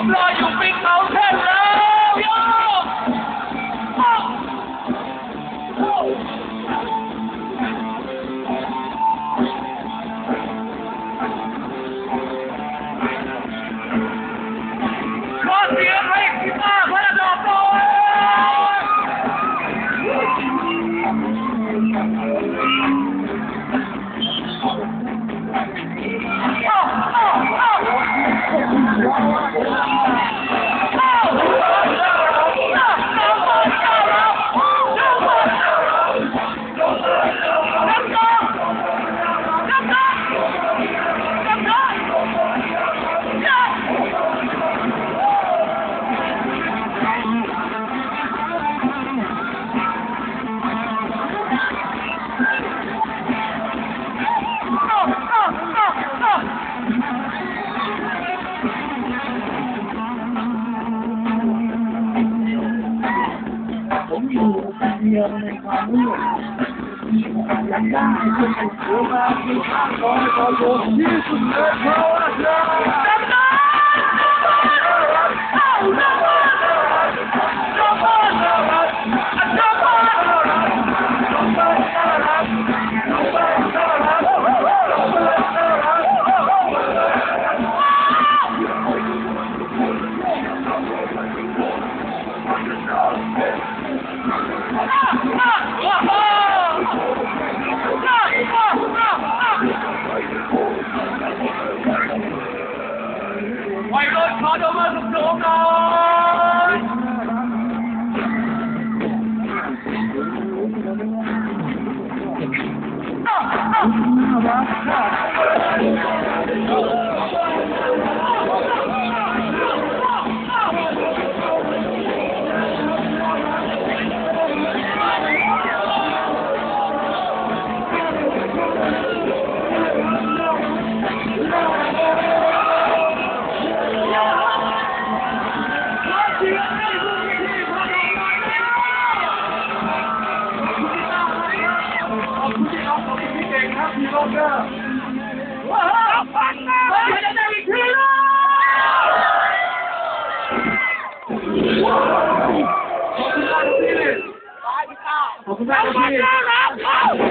Come now, you big head lion. ผมอยู่คนเดียวในความมืดยันได้ที่สุดเวลาที่ข้างคอยคอยโยนที่สุดเลยเพราะว่าเธอ Adamın sokar. Ah, ah. fuck up. Whoa, fuck up. Whoa. Fuck up. Fuck up.